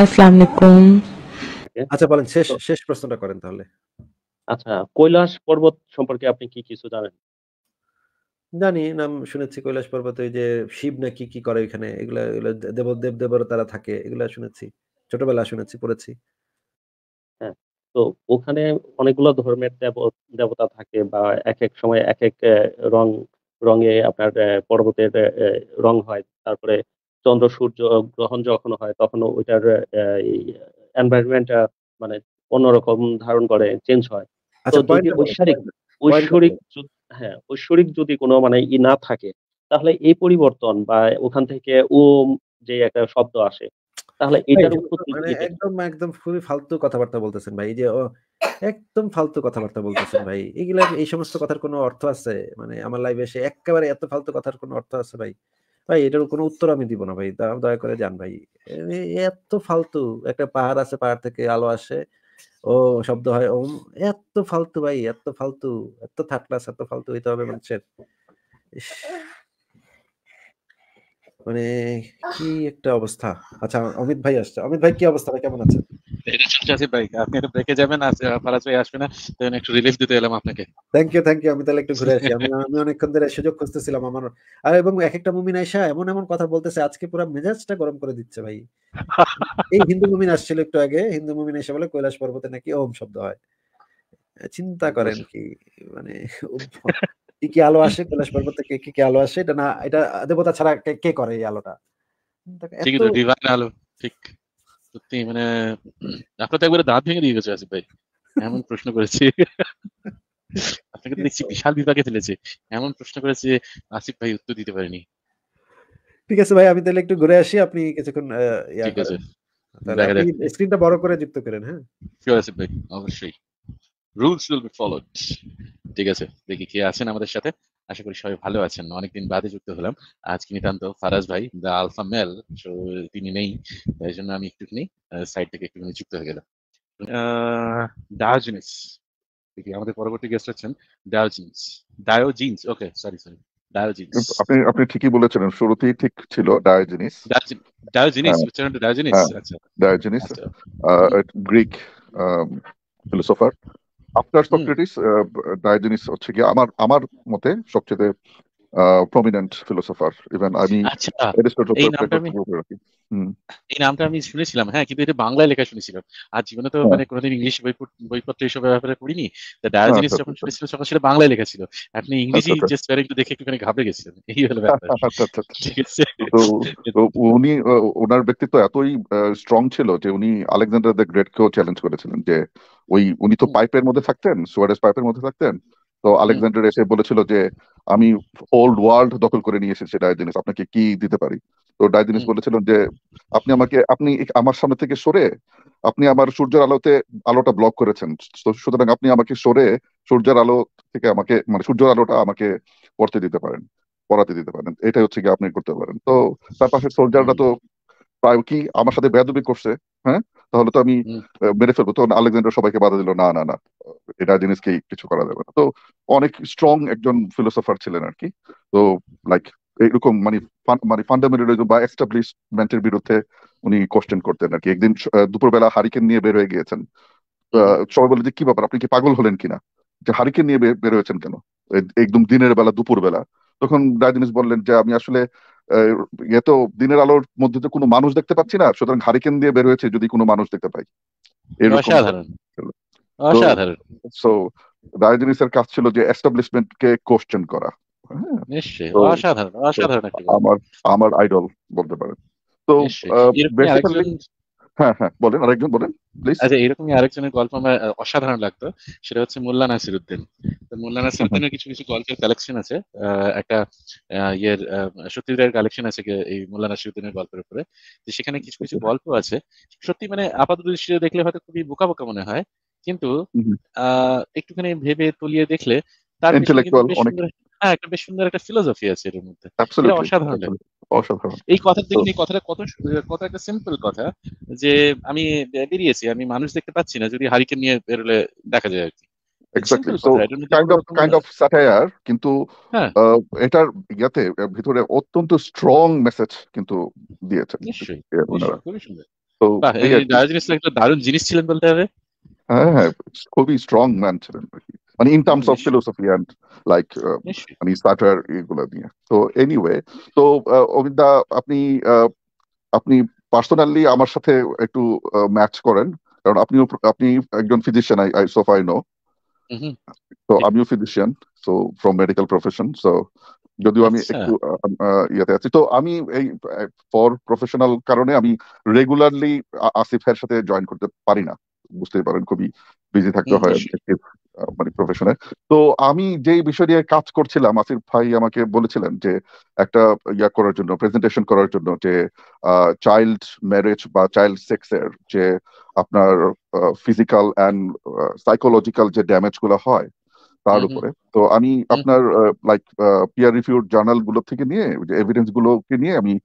আসসালামু আলাইকুম। আচ্ছা বলেন শেষ শেষ প্রশ্নটা করেন তাহলে। আচ্ছা কৈলাস পর্বত সম্পর্কে আপনি কি কিছু জানেন? জানি নাম শুনেছি কৈলাস পর্বতে ওই যে শিব না কি কি করে ওইখানে এগুলা এগুলা দেব দেব দেবর তারা থাকে এগুলা শুনেছি ছোটবেলা শুনেছি পড়েছি। হ্যাঁ তো ওখানে অনেকগুলো ধর্মের দেব দেবতা থাকে বা এক এক সময় এক এক রং রঙে আপনার আহ, পর্বতের আহ, রং হয় তারপরে চন্দ্র সূর্য গ্রহণ যখন হয় তখন ওইটার এনভায়রনমেন্ট মানে অন্যরকম ধারণ করে চেঞ্জ হয়। তো আচ্ছা যদি ঐশ্বরিক ঐশ্বরিক হ্যাঁ ঐশ্বরিক যদি কোনো মানে ই না থাকে তাহলে এই পরিবর্তন বা ওখান থেকে ওম যে একটা শব্দ আসে তাহলে এটার উৎপত্তি মানে একদম একদম খুবই ফালতু কথাবার্তা বলতেছেন ভাই। যে একদম ফালতু কথাবার্তা বলতেছেন ভাই। এগুলা এই সমস্ত কথার কোনো অর্থ আছে? মানে আমার লাইফে এসে একেবারে এত ফালতু কথার কোনো অর্থ আছে ভাই? ভাই, এটার কোনো উত্তর আমি দিব না ভাই। দয়া করে যান ভাই। এত ফালতু একটা পাহাড় আছে, পাহাড় থেকে আলো আসে। ও, শব্দ হয় ওম। এত ফালতু ভাই, এত ফালতু, এত থার্ড ক্লাস, এত ফালতু হইতে হবে মানুষের। মানে কি একটা অবস্থা। আচ্ছা অমিত ভাই আসছে। অমিত ভাই, কি অবস্থা কেমন আছেন? আসিফ ভাই আপনি একটু ব্রেকে যাবেন আর ফারাজ ভাই আসবে না তো আমি একটু রিলিফ দিতে এলাম আপনাকে। থ্যাংক ইউ থ্যাংক ইউ আমি তাহলে একটু ঘুরে আসি। আমি আমি অনেকক্ষণ ধরে সুযোগ খুঁজতেছিলাম আমার। আর এবং এক একটা মুমিন এমন এমন কথা বলতেছে আজকে পুরো মেজাজটা গরম করে দিচ্ছে ভাই। এই হিন্দু মুমিন আসছিল একটু আগে হিন্দু মুমিন এসে বলে কৈলাস পর্বতে নাকি ওম শব্দ হয়। চিন্তা করেন কি মানে কি কি আলো আসে কৈলাস পর্বতে কে কি কি আলো আসে এটা না এটা দেবতা ছাড়া কে করে এই আলোটা? ঠিক। সত্যি মানে আপনার তো একবারে দাঁত ভেঙে দিয়ে গেছে আসিফ ভাই। এমন প্রশ্ন করেছি। আপনাকে তো দেখছি বিশাল বিভাগে ফেলেছে। এমন প্রশ্ন করেছে আসিফ ভাই উত্তর দিতে পারেনি। ঠিক আছে ভাই আমি তাহলে একটু ঘুরে আসি আপনি কিছুক্ষণ ঠিক আছে। স্ক্রিনটা বড় করে যুক্ত করেন হ্যাঁ? আসিফ ভাই অবশ্যই। রুলস উইল বি ফলোড ঠিক আছে দেখি কে আছেন আমাদের সাথে। আশা করি সবাই ভালো আছেন। অনেকদিন বাদে যুক্ত হলাম। আজকে নিতান্ত? ফারাজ ভাই দ্য আলফা মেল তিনি নেই তাই জন্য আমি একটুখানি সাইড থেকে একটুখানি যুক্ত হয়ে গেলাম। ডায়োজিনিস আমাদের পরবর্তী গেস্ট হচ্ছেন ডায়োজিনস ডায়োজিনস ওকে সরি সরি ডায়োজিনস আপনি আপনি ঠিকই শুরুতেই ঠিক ছিল ডায়োজেনিস ডায়োজিনিস হ্যাঁ। ডায়োজিনিস হ্যাঁ। আচ্ছা। ডায়োজেনিস আচ্ছা। Greek philosopher after Socrates Diogenes হচ্ছে কি আমার আমার মতে সবচেয়ে প্রমিনেন্ট ফিলোসোফার ইভেন আমি আচ্ছা এই নামটা আমি শুনেছিলাম হ্যাঁ কিন্তু এটা বাংলায় লেখা শুনেছিলাম। আর জীবনে তো হ্যাঁ। মানে কোনোদিন ইংলিশ বই বইপত্র এইসব ব্যাপারে পড়িনি। তা আচ্ছা ডায়োজিনিস আচ্ছা যখন আচ্ছা শুনেছিলাম তখন সেটা বাংলায় লেখা ছিল। আপনি ইংরেজি আচ্ছা। জাস্ট একটু দেখে একটুখানি ঘাবড়ে গেছিলেন। এই হলো ব্যাপার। আচ্ছা আচ্ছা আচ্ছা। ঠিক আছে। তো উনি ওনার ব্যক্তিত্ব এতই স্ট্রং ছিল যে উনি আলেকজান্ডার দ্য গ্রেট কেও চ্যালেঞ্জ করেছিলেন যে ওই উনি তো পাইপের মধ্যে থাকতেন সুয়ারেস পাইপের মধ্যে থাকতেন তো আলেকজান্ডার এসে বলেছিল যে আমি ওল্ড ওয়ার্ল্ড দখল করে নিয়ে এসেছি ডায়োজেনিস আপনাকে কি দিতে পারি? তো ডায়োজেনিস বলেছিলেন যে আপনি আমাকে আপনি আমার সামনে থেকে সরে আপনি আমার সূর্যের আলোতে আলোটা ব্লক করেছেন। তো সুতরাং আপনি আমাকে সরে সূর্যের আলো থেকে আমাকে মানে সূর্যের আলোটা আমাকে পড়তে দিতে পারেন পড়াতে দিতে পারেন। এটাই হচ্ছে কি আপনি করতে পারেন। তো তার পাশে সোলজাররা তো প্রায় কি আমার সাথে বেয়াদবি করছে হ্যাঁ? তাহলে তো আমি মেরে ফেলব। তখন আলেকজান্ডার সবাইকে বাধা দিল না না না এটা জিনিসকে কিছু করা যাবে না। তো অনেক স্ট্রং একজন ফিলোসফার ছিলেন আর কি। তো লাইক এইরকম মানে মানে ফান্ডামেন্টালিজম বা এস্টাবলিশমেন্টের বিরুদ্ধে উনি কোশ্চেন করতেন আর কি। একদিন দুপুরবেলা হারিকেন নিয়ে বের হয়ে গিয়েছেন। সবাই বলে যে, কি ব্যাপার, আপনি কি পাগল হলেন কিনা? যে হারিকেন নিয়ে বের হয়েছেন কেন? একদম দিনের বেলা দুপুর বেলা তখন ডায়োজেনিস বললেন যে, আমি আসলে ইয়ে তো দিনের আলোর মধ্যে তো কোনো মানুষ দেখতে পাচ্ছি না। সুতরাং হারিকেন দিয়ে বের হয়েছে যদি কোনো মানুষ দেখতে পাই। এরকম। অসাধারণ। সো ডায়োজেনিসের কাজ ছিল যে এস্টাবলিশমেন্ট কে কোশ্চেন করা। হ্যাঁ। নিশ্চয়ই অসাধারণ অসাধারণ আমার আমার আইডল বলতে পারেন। তো বেসিক্যালি হ্যাঁ হ্যাঁ বলেন আরেকজন বলেন প্লিজ আচ্ছা এরকমই আরেকজনের গল্প আমার অসাধারণ লাগতো। সেটা হচ্ছে মোল্লা নাসিরুদ্দিন। মোল্লা নাসিরুদ্দিনের কিছু কিছু গল্পের কালেকশন আছে। একটা ইয়ের সত্যিকারের কালেকশন আছে এই মোল্লা নাসিরুদ্দিনের গল্পের উপরে। সেখানে কিছু কিছু গল্প আছে। সত্যি মানে আপাত দৃষ্টিতে দেখলে হয়তো খুবই বোকা বোকা মনে হয়। কিন্তু একটুখানি ভেবে তলিয়ে দেখলে তার হ্যাঁ একটা বেশ সুন্দর একটা ফিলোসফি আছে এর মধ্যে। অসাধারণ অসাধারণ। এই কথাটা তো দেখুন এই কথাটা কত কত একটা সিম্পল কথা যে আমি বেরিয়েছি আমি মানুষ দেখতে পাচ্ছি না যদি হারিকেন নিয়ে বেরোলে দেখা যায় আর কি। কথা কিন্তু হ্যাঁ। এটার ইয়াতে ভিতরে অত্যন্ত স্ট্রং মেসেজ কিন্তু দিয়েছেন। তো দারুণ জিনিস ছিলেন বলতে হবে। হ্যাঁ হ্যাঁ খুবই স্ট্রং ম্যান ছিলেন মানে in terms of philosophy and like মানে স্টার্টার এগুলো নিয়ে তো এনিওয়ে তো অমিতা আপনি আহ, আপনি পার্সোনালি আমার সাথে একটু ম্যাচ করেন। কারণ আপনিও আপনি একজন ফিজিশিয়ান আই সোফ আই নো তো আমিও physician so from medical profession so যদিও আমি আচ্ছা। একটু ইয়েতে আছি। তো আমি এই ফর প্রফেশনাল কারণে আমি রেগুলারলি আসিফের সাথে জয়েন করতে পারি না। বুঝতেই পারেন খুবই বিজি থাকতে হয় মানে প্রফেশনে তো আমি যেই বিষয় নিয়ে কাজ করছিলাম আসিফ ভাই আমাকে বলেছিলেন যে একটা ইয়া করার জন্য প্রেজেন্টেশন করার জন্য যে চাইল্ড ম্যারেজ বা চাইল্ড সেক্সের যে আপনার ফিজিক্যাল অ্যান্ড সাইকোলজিক্যাল যে ড্যামেজগুলো হয় তার উপরে। তো আমি আপনার লাইক পিয়ার রিভিউড জার্নালগুলো থেকে নিয়ে এভিডেন্স গুলোকে নিয়ে আমি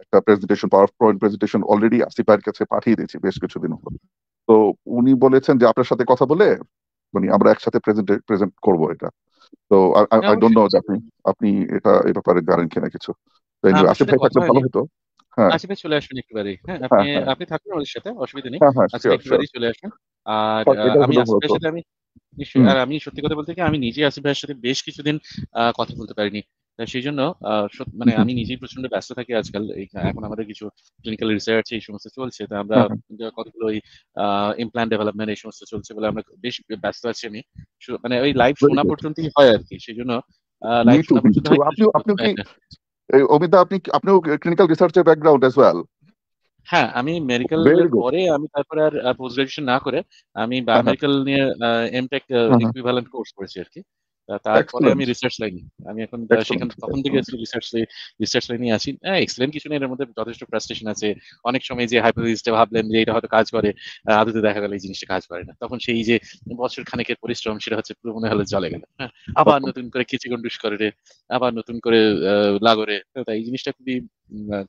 একটা presentation power point presentation already Asif ভাইয়ের কাছে পাঠিয়ে দিয়েছি বেশ কিছুদিন হলো। তো উনি বলেছেন যে আপনার সাথে কথা বলে মানে আমরা একসাথে প্রেজেন্ট প্রেজেন্ট করব এটা। তো আই ডোন্ট নো যে আপনি আপনি এটা এই ব্যাপারে জানেন কিনা কিছু। তো আসিফ ভাই থাকলে ভালো হতো। হ্যাঁ। আসিফে চলে আসুন একটুবারে হ্যাঁ হ্যাঁ আপনি হ্যাঁ। আপনি থাকুন আমাদের সাথে অসুবিধা নেই। হ্যাঁ হ্যাঁ চলে আসুন। আর আমি আসিফ সাথে নিশ্চয়ই আর আমি সত্যি কথা বলতে কি আমি নিজে আসিফ ভাইয়ের সাথে বেশ কিছুদিন কথা বলতে পারিনি। সেই জন্য মানে আমি নিজেই প্রচণ্ড ব্যস্ত থাকি আজকাল। এখন আমাদের কিছু ক্লিনিক্যাল রিসার্চ এই সমস্ত চলছে। তা আমরা হ্যাঁ হ্যাঁ কতগুলো ওই ইমপ্ল্যান্ট ডেভেলপমেন্ট এই সমস্ত চলছে বলে আমরা বেশ ব্যস্ত আছি আমি। মানে ওই লাইভ শোনা পর্যন্তই হয় আর কি সেই জন্য লাইভ শোনা পর্যন্ত হয় আপনি এই, অমিতা আপনি আপনিও ক্লিনিক্যাল রিসার্চের ব্যাকগ্রাউন্ড অ্যাজ ওয়েল হ্যাঁ আমি মেডিকেল পরে আমি তারপরে আর পোস্ট গ্রাজুয়েশন না করে আমি হ্যাঁ হ্যাঁ। বায়োমেডিকেল নিয়ে এমটেক হ্যাঁ হ্যাঁ ইকুইভ্যালেন্ট কোর্স করেছি আর কি তারপরে আমি রিসার্চ লাইনে আমি এখন সেখান তখন থেকে রিসার্চ রিসার্চ লাইনে আছি। হ্যাঁ এক্সেলেন্ট কিছু নেই এর মধ্যে যথেষ্ট ফ্রাস্ট্রেশন আছে। অনেক সময় যে হাইপোথিসিসটা ভাবলেন যে এটা হয়তো কাজ করে আদতে দেখা গেল এই জিনিসটা কাজ করে না। তখন সেই যে বছর খানেকের পরিশ্রম সেটা হচ্ছে পুরো মনে হলো চলে গেল। হ্যাঁ আবার নতুন করে খিচিগন্ডুস করে রে আবার নতুন করে লাগরে। তাই এই জিনিসটা খুবই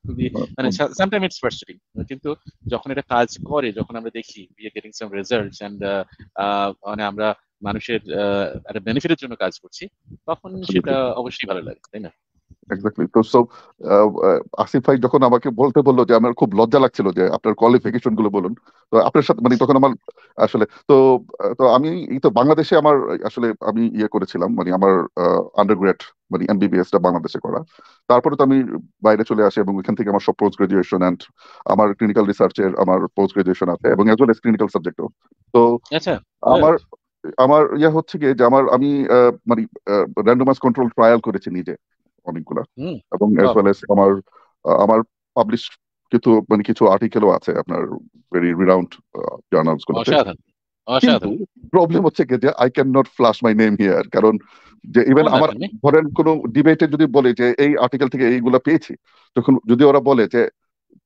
খুবই মানে সামটাইম ইটস ফ্রাস্ট্রেটিং কিন্তু যখন এটা কাজ করে যখন আমরা দেখি we are getting some results and মানে আমরা মানুষের একটা বেনিফিটের জন্য কাজ করছি তখন সেটা অবশ্যই ভালো লাগে তাই না? এক্স্যাক্টলি তো সো আসিফ ভাই যখন আমাকে বলতে বলল যে আমার খুব লজ্জা লাগছিল যে আপনার কোয়ালিফিকেশনগুলো বলুন তো আপনার সাথে মানে তখন আমার আসলে তো তো আমি এই তো বাংলাদেশে আমার আসলে আমি ইয়ে করেছিলাম মানে আমার আন্ডারগ্রেড মানে এমবিবিএস টা বাংলাদেশে করা। তারপরে তো আমি বাইরে চলে আসি এবং এখান থেকে আমার সব পোস্ট গ্রাজুয়েশন অ্যান্ড আমার ক্লিনিক্যাল রিসার্চের আমার পোস্ট গ্রাজুয়েশন আছে এবং এজ ওয়েল এস ক্লিনিক্যাল সাবজেক্টও তো আচ্ছা আমার আমার ইয়া হচ্ছে কি যে আমার আমি মানে র্যান্ডমাইজ কন্ট্রোল ট্রায়াল করেছি নিজে অনেকগুলা। এবং অ্যাজ ওয়েল এস আমার আমার পাবলিশ কিছু মানে কিছু আর্টিকেলও আছে আপনার ভেরি রিনাউন্ড জার্নালস গুলোতে। কিন্তু প্রবলেম হচ্ছে কি যে I can not flash my name here কারণ যে ইভেন আমার। ধরেন কোনো ডিবেটে যদি বলে যে এই আর্টিকেল থেকে এইগুলা পেয়েছি তখন যদি ওরা বলে যে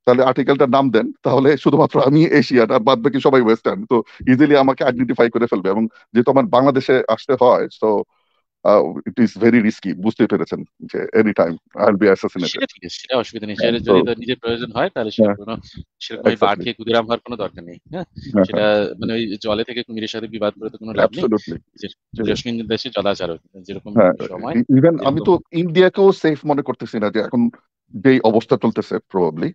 তাহলে আর্টিকেলটার নাম দেন তাহলে শুধুমাত্র আমি এশিয়ান আর বাদ বাকি সবাই ওয়েস্টার্ন তো ইজিলি আমাকে আইডেন্টিফাই করে ফেলবে। এবং যেহেতু আমার বাংলাদেশে আসতে হয় so it is very risky বুঝতে পেরেছেন যে any time I be assassinated সেটা অসুবিধা নেই। হ্যাঁ, সেটা যদি তো- তার নিজের প্রয়োজন হয় তাহলে সেটা হ্যাঁ, কোনো সেরকম ওই বাড় খেয়ে ক্ষুদিরাম হওয়ার কোনো দরকার নেই হ্যাঁ? সেটা মানে ওই জলে থেকে কুমিরের সাথে বিবাদ করে তো কোনো লাভ নেই। অ্যাবসলিউটলি জসমিন দেশে জলাচার যেরকম হ্যাঁ সময় ইভেন আমি তো ইন্ডিয়াকেও সেফ মনে করতেছি না যে এখন যেই অবস্থা চলতেছে প্রবাবলি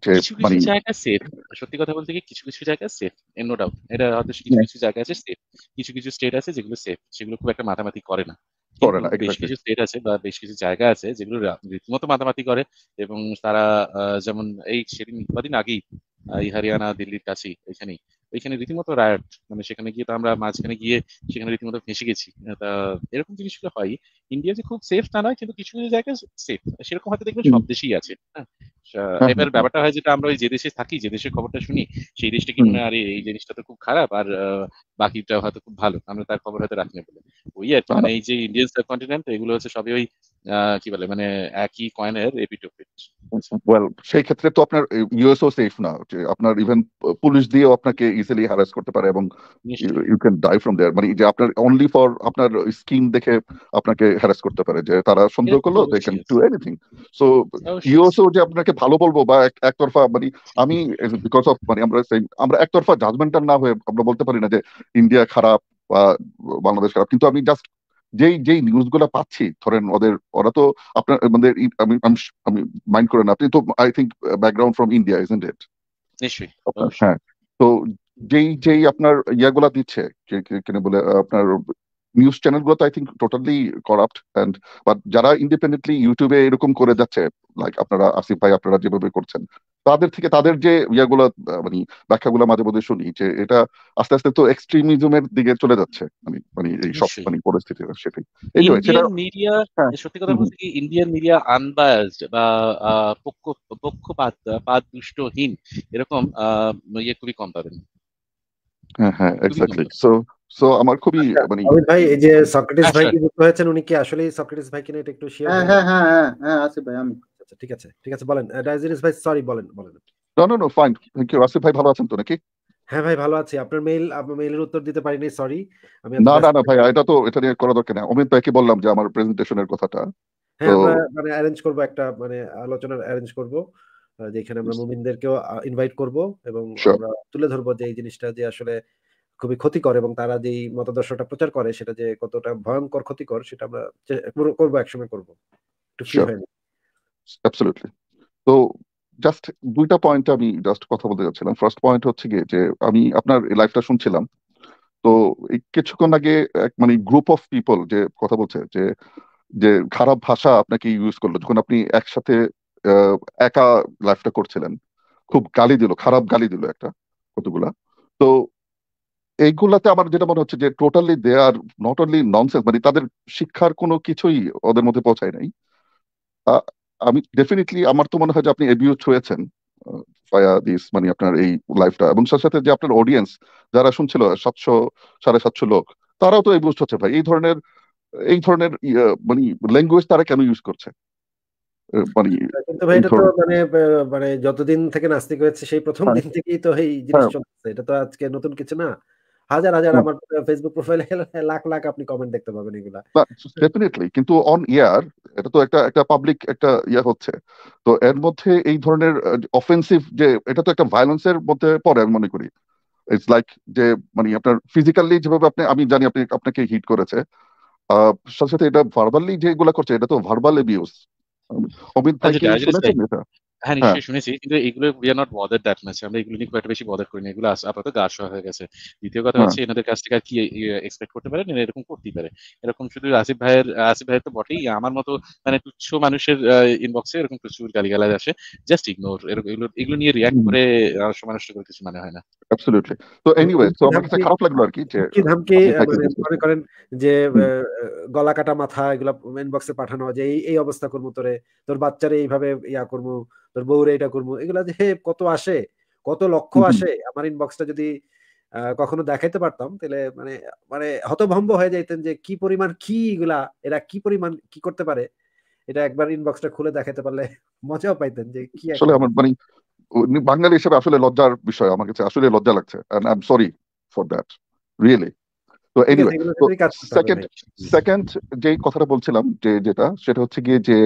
যে কিছু মানে কিছু জায়গা সেফ সত্যি কথা বলতে কি কিছু কিছু জায়গা সেফ নো ডাউট এটা হয়তো কিছু হ্যাঁ। কিছু জায়গা আছে সেফ কিছু কিছু স্টেট আছে যেগুলো সেফ সেগুলো খুব একটা মাথামাতি করে না করে না, বেশ কিছু স্টেট আছে বা বেশ কিছু জায়গা আছে যেগুলো রীতিমতো মাতামাতি করে এবং তারা আহ, যেমন এই সেদিন কদিন আগেই হরিয়ানা দিল্লির কাছেই এখানেই ওইখানে রীতিমতো রায়ট মানে সেখানে গিয়ে তো আমরা মাঝখানে গিয়ে সেখানে রীতিমতো ফেঁসে গেছি। তা এরকম জিনিসগুলো হয়। ইন্ডিয়া যে খুব সেফ তা নয় কিন্তু কিছু কিছু জায়গায় সেফ সেরকম হয়তো দেখবেন সব দেশেই আছে। হ্যাঁ? হ্যাঁ, এবার হ্যাঁ। ব্যাপারটা হয় যেটা আমরা ওই যে দেশে থাকি যে দেশের খবরটা শুনি সেই দেশটা কি মনে হয় আরে এই জিনিসটা তো খুব খারাপ আর আহ, বাকিটা হয়তো খুব ভালো আমরা তার খবর হয়তো রাখি না বলে। ওই আর কি, মানে এই যে ইন্ডিয়ান সাবকন্টিনেন্ট এগুলো হচ্ছে সবই ওই কি বলে মানে একই কয়েনের এপিটোপিট ওয়েল সেই ক্ষেত্রে তো আপনার ইউএসও সেফ না আপনার ইভেন পুলিশ দিয়েও আপনাকে ইজিলি হ্যারাস করতে পারে এবং you can die from there মানে যে আপনার অনলি ফর আপনার স্কিন দেখে আপনাকে হ্যারাস করতে পারে যে তারা সন্দেহ করল they can do anything so USO যে আপনাকে ভালো বলব বা এক- একতরফা মানে আমি বিকজ অফ মানে আমরা সেই- আমরা একতরফা জাজমেন্টাল না হয়ে আমরা বলতে পারি না যে ইন্ডিয়া খারাপ বা বাংলাদেশ খারাপ কিন্তু আমি জাস্ট যেই যেই নিউজগুলা পাচ্ছি ধরেন ওদের ওরা তো আপনার আমাদের আমি আমি মাইন্ড করেন আপনি তো I think background from India isn't it নিশ্চয়ই হ্যাঁ তো যেই যেই আপনার ইয়াগুলা দিচ্ছে যে কি- বলে আপনার নিউজ চ্যানেলগুলো তো I think totally corrupt and but যারা ইন্ডিপেন্ডেন্টলি ইউটিউবে এরকম করে যাচ্ছে লাইক আপনারা আসিফ ভাই আপনারা যেভাবে করছেন তাদের থেকে তাদের যে ইয়াগুলো মানে ব্যাখ্যাগুলো মাঝে মধ্যে শুনি যে এটা আস্তে আস্তে তো এক্সট্রিমিজমের দিকে চলে যাচ্ছে। মানে মানে এই সব মানে পরিস্থিতি সেটাই। এনিওয়ে সেটা ইন্ডিয়ান মিডিয়া হ্যাঁ। সত্যি কথা বলতে কি ইন্ডিয়ান মিডিয়া আনবায়াসড বা আহ, পক্ষ পক্ষপাত পাত দুষ্টহীন এরকম আহ, ইয়ে খুবই কম পাবেন হ্যাঁ হ্যাঁ এক্স্যাক্টলি সো সো আমার খুবই আচ্ছা মানে অমিত ভাই এই যে সক্রেটিস হ্যাঁ ভাই কি যুক্ত হয়েছেন উনি কি আসলেই সক্রেটিস ভাই কিনা এটা একটু শিওর হ্যাঁ হ্যাঁ হ্যাঁ হ্যাঁ হ্যাঁ আসিফ ভাই আমি আচ্ছা ঠিক আছে ঠিক আছে বলেন ডাইজিনিস ভাই সরি বলেন বলেন no no no fine thank you Asif ভাই ভালো আছেন তো নাকি? হ্যাঁ ভাই ভালো আছি। আপনার মেইল আপনার মেইলের উত্তর দিতে পারিনি সরি আমি না না না ভাই এটা তো এটা নিয়ে করা দরকার নেই। অমিত ভাইকে বললাম যে আমার প্রেজেন্টেশনের কথাটা। হ্যাঁ আমরা মানে অ্যারেঞ্জ করব একটা মানে আলোচনার অ্যারেঞ্জ করব যেখানে আমরা মুমিনদেরকেও ইনভাইট করব এবং আমরা তুলে ধরবো যে এই জিনিসটা যে আসলে খুবই ক্ষতিকর এবং তারা যেই মতাদর্শটা প্রচার করে সেটা যে কতটা ভয়ঙ্কর ক্ষতিকর সেটা আমরা করব একসময় করব। একটু ফ্রি হয়ে নিই। অ্যাবসলিউটলি তো জাস্ট দুইটা পয়েন্ট আমি জাস্ট কথা বলতে যাচ্ছিলাম। ফার্স্ট পয়েন্ট হচ্ছে গিয়ে যে, আমি আপনার লাইফটা শুনছিলাম। তো কিছুক্ষণ আগে এক মানে গ্রুপ অফ পিপল যে কথা বলছে, যে যে খারাপ ভাষা আপনাকে ইউজ করল, যখন আপনি একসাথে একা লাইফটা করছিলেন, খুব গালি দিল, খারাপ গালি দিল একটা, কতগুলা। তো, এইগুলাতে আমার যেটা মনে হচ্ছে যে totally they are not only nonsense মানে তাদের শিক্ষার কোনো কিছুই ওদের মধ্যে পৌঁছায় নাই। আমি ডেফিনেটলি আমার তো মনে হয় যে আপনি এবিউজ হয়েছেন ভায়া দিস মানে আপনার এই লাইফটা এবং সাথে সাথে যে আপনার অডিয়েন্স যারা শুনছিল সাতশো সাড়ে সাতশো লোক তারাও তো এবিউজ হচ্ছে ভাই। এই ধরনের এই ধরনের ইয়ে, মানে ল্যাঙ্গুয়েজ তারা কেন ইউজ করছে? মানে কিন্তু ভাই এটা তো মানে মানে যতদিন থেকে নাস্তিক হয়েছে সেই প্রথম হ্যাঁ। দিন থেকেই তো এই জিনিস হ্যাঁ। চলছে এটা তো আজকে নতুন কিছু না। হাজার হাজার আমার ফেসবুক প্রোফাইলে লাখ লাখ আপনি কমেন্ট দেখতে পাবেন এগুলা। ডেফিনেটলি কিন্তু অন ইয়ার এটা তো একটা একটা পাবলিক একটা ইয়ে হচ্ছে। তো এর মধ্যে এই ধরনের অফেন্সিভ যে এটা তো একটা ভায়োলেন্সের মধ্যে পড়ে আমি মনে করি। ইটস লাইক যে মানে আপনার ফিজিক্যালি যেভাবে আপনি আমি জানি আপনি আপনাকে হিট করেছে। আহ সাথে সাথে এটা ভার্বালি যেগুলা করছে এটা তো ভার্বাল এবিউজ অমিত ভাই আচ্ছা কি ভাই শুনেছেন এটা? হ্যাঁ হ্যাঁ। নিশ্চয়ই শুনেছি। কিন্তু এগুলো we are not bother that much আমরা এগুলো নিয়ে খুব একটা বেশি বদার করি না এগুলো আপাতত গা শোয়া হয়ে গেছে। দ্বিতীয় কথা হ্যাঁ। হচ্ছে এনাদের কাছ থেকে আর কি এক্সপেক্ট করতে পারেন? এরা এরকম করতেই পারে। এরকম শুধু আসিফ ভাইয়ের আসিফ ভাইয়ের তো বটেই। আমার মতো মানে তুচ্ছ মানুষের ইনবক্সে এরকম প্রচুর গালিগালাজ আসে। জাস্ট ইগনোর এরকম এগুলো এগুলো নিয়ে রিয়াক্ট করে সময় নষ্ট করে কিছু মানে হয় না। অ্যাবসলিউটলি তো এনিওয়ে তো আমার কাছে খারাপ লাগল আর কি যে ধামকি মানে মনে করেন যে গলা কাটা মাথা এগুলা ইনবক্সে পাঠানো যে এই অবস্থা করব তোরে তোর বাচ্চারে এইভাবে ইয়া করব তোর বউরে এটা করব। এগুলা যে কত আসে কত লক্ষ হুম হুম। আসে? আমার ইনবক্সটা যদি আহ, কখনো দেখাইতে পারতাম তাহলে মানে মানে হতভম্ব হয়ে যাইতেন যে কি পরিমাণ কি এগুলা এরা কি পরিমাণ কি করতে পারে? এটা একবার ইনবক্সটা খুলে দেখাতে পারলে মজাও পাইতেন যে কি আসলে আমার মানে বাঙালি হিসেবে আসলে লজ্জার বিষয় আমার কাছে আসলে লজ্জা লাগছে। I am sorry for that really তো এনিওয়ে সেকেন্ড সেকেন্ড যে কথাটা বলছিলাম যে যেটা সেটা হচ্ছে গিয়ে যে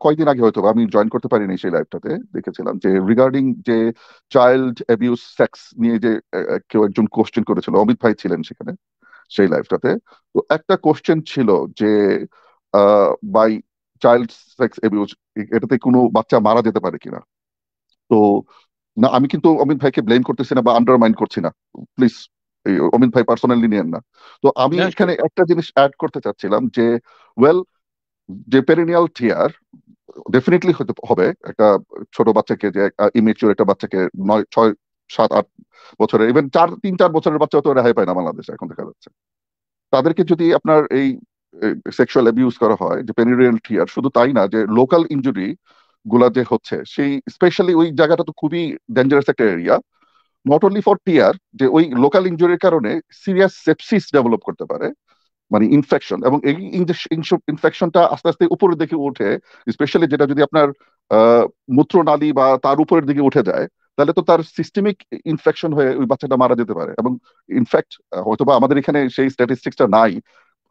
কয়দিন আগে হয়তো আমি জয়েন করতে পারিনি সেই লাইভটাতে দেখেছিলাম যে রিগার্ডিং যে চাইল্ড অ্যাবিউজ সেক্স নিয়ে যে কেউ একজন কোশ্চেন করেছিল অমিত ভাই ছিলেন সেখানে সেই লাইভটাতে তো একটা কোশ্চেন ছিল যে বাই চাইল্ড সেক্স অ্যাবিউজ এটাতে কোনো বাচ্চা মারা যেতে পারে কিনা? তো না আমি কিন্তু অমিত ভাইকে ব্লেম করতেছি না বা আন্ডারমাইন করছি না। প্লিজ অমিত ভাই পার্সোনালি নিয়েন না। তো আমি এখানে একটা জিনিস অ্যাড করতে চাচ্ছিলাম যে ওয়েল যে পেরিনিয়াল টিয়ার ডেফিনেটলি হতে হবে। একটা ছোট বাচ্চাকে যে ইমেচিওর একটা বাচ্চাকে নয় ছয় সাত আট বছরের ইভেন চার তিন চার বছরের বাচ্চা তো রেহাই পায় না বাংলাদেশে এখন দেখা যাচ্ছে। তাদেরকে যদি আপনার এই সেক্সুয়াল অ্যাবিউজ করা হয় যে পেরিনিয়াল টিয়ার শুধু তাই না যে লোকাল ইনজুরি গুলা যে হচ্ছে। সেই স্পেশালি ওই জায়গাটা তো খুবই ডেঞ্জারাস একটা area not only for tear যে ওই লোকাল ইনজুরির কারণে সিরিয়াস সেপসিস ডেভেলপ করতে পারে মানে ইনফেকশন এবং এই ইনফেকশনটা আস্তে আস্তে উপরের দিকে উঠে স্পেশালি যেটা যদি আপনার মূত্রনালী বা তার উপরের দিকে উঠে যায়, তাহলে তো তার সিস্টেমিক ইনফেকশন হয়ে ওই বাচ্চাটা মারা যেতে পারে। এবং ইনফ্যাক্ট হয়তো বা আমাদের এখানে সেই স্ট্যাটিস্টিক্সটা নাই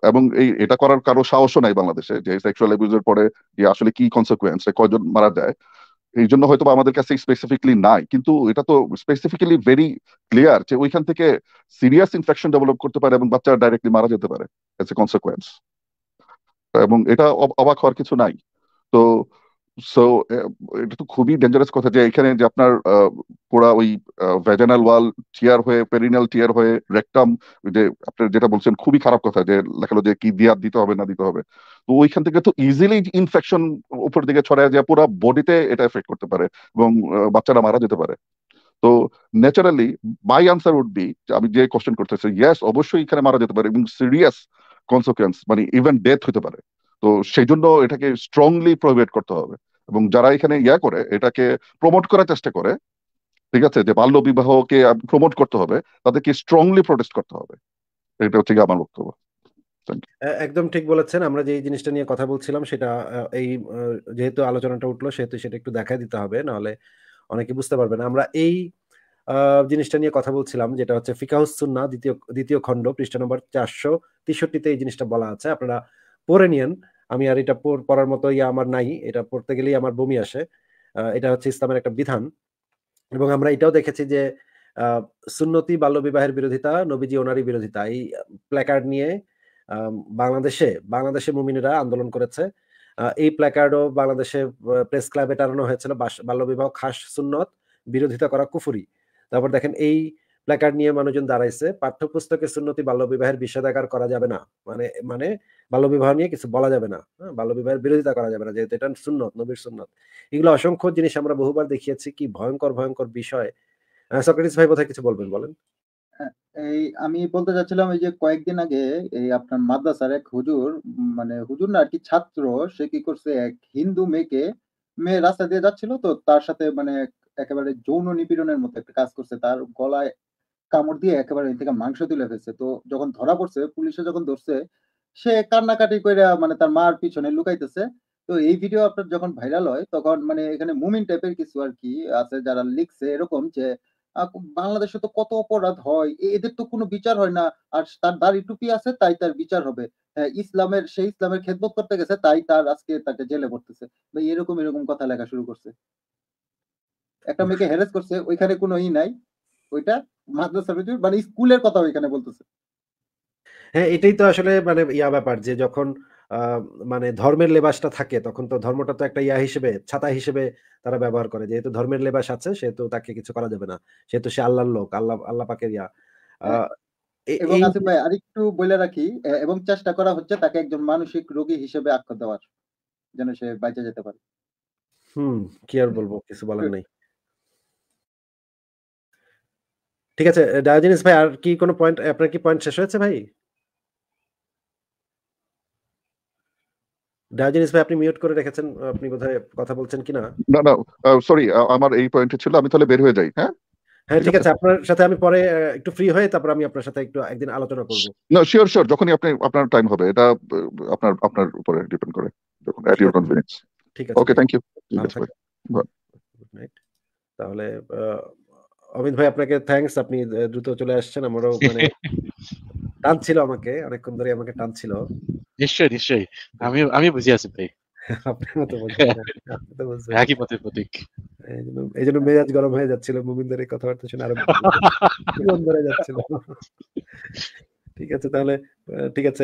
এবং এই, এটা করার কারও সাহসও নাই বাংলাদেশে যে সেক্সুয়াল অ্যাবিউজের পরে যে আসলে কি কনসিকুয়েন্স কয়জন মারা যায়। এই জন্য হয়তো আমাদের কাছে স্পেসিফিকলি নাই। কিন্তু এটা তো স্পেসিফিক্যালি ভেরি ক্লিয়ার যে ওইখান থেকে সিরিয়াস ইনফেকশন ডেভেলপ করতে পারে এবং বাচ্চারা ডাইরেক্টলি মারা যেতে পারে এ কনসিকুয়েন্স এবং এটা অব- অবাক হওয়ার কিছু নাই। তো সো এটা তো খুবই ডেঞ্জারাস কথা যে এখানে যে আপনার পুরা ওই ভ্যাজানাল ওয়াল টিয়ার হয়ে পেরিনাল টিয়ার হয়ে রেকটাম যে আপনার যেটা বলছেন খুবই খারাপ কথা যে লেখালো যে কি দিয়া দিতে হবে, না দিতে হবে। তো ওইখান থেকে তো ইজিলি ইনফেকশন উপর দিকে ছড়ায় যায় পুরো বডিতে এটা এফেক্ট করতে পারে এবং বাচ্চারা মারা যেতে পারে। তো naturally my answer would be আমি যে কোশ্চেন করতেছি ইয়েস অবশ্যই এখানে মারা যেতে পারে এবং সিরিয়াস কনসিকুয়েন্স মানে ইভেন ডেথ হতে পারে। তো সেই জন্য এটাকে স্ট্রংলি প্রহিবিট করতে হবে। এবং যারা এখানে ইয়া করে, এটাকে প্রমোট করার চেষ্টা করে, ঠিক আছে, যে বাল্য বিবাহকে প্রমোট করতে হবে, তাদেরকে স্ট্রংলি প্রোটেস্ট করতে হবে। এটা হচ্ছে আমার বক্তব্য। একদম ঠিক বলেছেন। আমরা যে জিনিসটা নিয়ে কথা বলছিলাম, সেটা এই যেহেতু আলোচনাটা উঠল, সেহেতু সেটা একটু দেখাই দিতে হবে, নাহলে অনেকে বুঝতে পারবে না আমরা এই জিনিসটা নিয়ে কথা বলছিলাম, যেটা হচ্ছে ফিকাহুস সুন্নাহ, দ্বিতীয় দ্বিতীয় খণ্ড, পৃষ্ঠা নম্বর চারশো তেষট্টিতে এই জিনিসটা বলা আছে। আপনারা পড়ে নিয়েন। আমি আর এটা পড়- পড়ার মতো ইয়া আমার নাই। এটা পড়তে গেলেই আমার বমি আসে। এটা হচ্ছে ইসলামের একটা বিধান। এবং আমরা এটাও দেখেছি যে সুন্নতি বাল্যবিবাহের বিরোধিতা, নবীজি ওনারই বিরোধিতা। এই প্ল্যাকার্ড নিয়ে বাংলাদেশে বাংলাদেশে মুমিনেরা আন্দোলন করেছে। এই প্ল্যাকার্ডও বাংলাদেশে প্রেস ক্লাবে টানানো হয়েছিল। বাল্যবিবাহ খাস সুন্নত, বিরোধিতা করা কুফুরি। তারপর দেখেন এই প্ল্যাকার্ড নিয়ে মানুষজন দাঁড়াইছে। পাঠ্যপুস্তকে সুন্নতি বাল্যবিবাহের বিষেধাগার করা যাবে না। মানে মানে বাল্যবিবাহ নিয়ে কিছু বলা যাবে না। হ্যাঁ, বাল্যবিবাহের বিরোধিতা করা যাবে না যেহেতু এটা সুন্নত নবীর সুন্নত। এগুলো অসংখ্য জিনিস আমরা বহুবার দেখিয়েছি কি ভয়ঙ্কর ভয়ঙ্কর বিষয়। সক্রেটিস ভাই বোধহয় কিছু বলবেন বলেন। এই আমি বলতে চাচ্ছিলাম এই যে কয়েকদিন আগে এই আপনার মাদ্রাসার এক হুজুর মানে হুজুর না কি ছাত্র সে কি করছে এক হিন্দু মেয়েকে মেয়ে রাস্তা দিয়ে যাচ্ছিল তো তার সাথে মানে একেবারে যৌন নিপীড়নের মতো একটা কাজ করছে। তার গলায় কামড় দিয়ে একেবারে থেকে মাংস তুলে ফেলছে। তো যখন ধরা পড়ছে পুলিশে যখন ধরছে সে কান্নাকাটি করে মানে তার মার পিছনে লুকাইতেছে। তো এই ভিডিও আপনার যখন ভাইরাল হয় তখন মানে এখানে মুমিন টাইপের কিছু আর কি আছে যারা লিখছে এরকম যে বাংলাদেশে তো কত অপরাধ হয় এদের তো কোনো বিচার হয় না আর তার দাড়ি টুপি আছে তাই তার বিচার হবে। হ্যাঁ, ইসলামের সেই ইসলামের খেদমত করতে গেছে তাই তার আজকে তাকে জেলে পড়তেছে। ভাই এরকম এরকম কথা লেখা শুরু করছে। একটা মেয়েকে হ্যারেস করছে ওইখানে কোনো ই নাই। ওইটা মাদ্রাসার ভিতরে মানে স্কুলের কথা ওইখানে বলতেছে। হ্যাঁ এটাই তো আসলে মানে ইয়া ব্যাপার যে যখন মানে ধর্মের লেবাসটা থাকে তখন তো ধর্মটা তো একটা ইয়া হিসেবে ছাতা হিসেবে তারা ব্যবহার করে। যেহেতু ধর্মের লেবাস আছে সেহেতু তাকে কিছু করা যাবে না। সেহেতু সে আল্লাহর লোক আল্লাহ আল্লাহ পাকের ইয়া। আহ, এবং আসিফ ভাই আরেকটু বলে রাখি এবং চেষ্টা করা হচ্ছে তাকে একজন মানসিক রোগী হিসেবে আখ্যা দেওয়ার যেন সে বাইচে যেতে পারে। হুম কি আর বলব কিছু বলার নেই। ঠিক আছে ডায়োজেনিস ভাই আর কি কোনো পয়েন্ট আপনার কি পয়েন্ট শেষ হয়েছে ভাই? ডায়োজেনিস ভাই আপনি মিউট করে রেখেছেন আপনি বোধহয় কথা বলছেন কিনা? না না সরি আমার এই পয়েন্টে ছিল আমি তাহলে বের হয়ে যাই হ্যাঁ? হ্যাঁ ঠিক আছে আপনার সাথে আমি পরে একটু ফ্রি হয়ে তারপর আমি আপনার সাথে একটু একদিন আলোচনা করব। না শিওর শিওর যখনই আপনি আপনার টাইম হবে এটা আপনার আপনার উপরে ডিপেন্ড করে যখন এট ইউর কনভিনিয়েন্স ঠিক আছে ওকে থ্যাংক ইউ ঠিক আছে তাহলে অমিত ভাই আপনাকে থ্যাঙ্কস আপনি দ্রুত চলে আসছেন। আমারও মানে টানছিল আমাকে অনেকক্ষণ ধরে আমাকে টানছিল। নিশ্চয়ই নিশ্চয়ই। আমি আমি বুঝে আছি ভাই। আপনার মতো বলছেন না, আপনি তো বুঝবেন। একই পথের প্রতীক। এই জন্য- এই মেজাজ গরম হয়ে যাচ্ছিল মুমিনদের এই কথাবার্তা শুনে আরও ধরে যাচ্ছিল। ঠিক আছে তাহলে ঠিক আছে।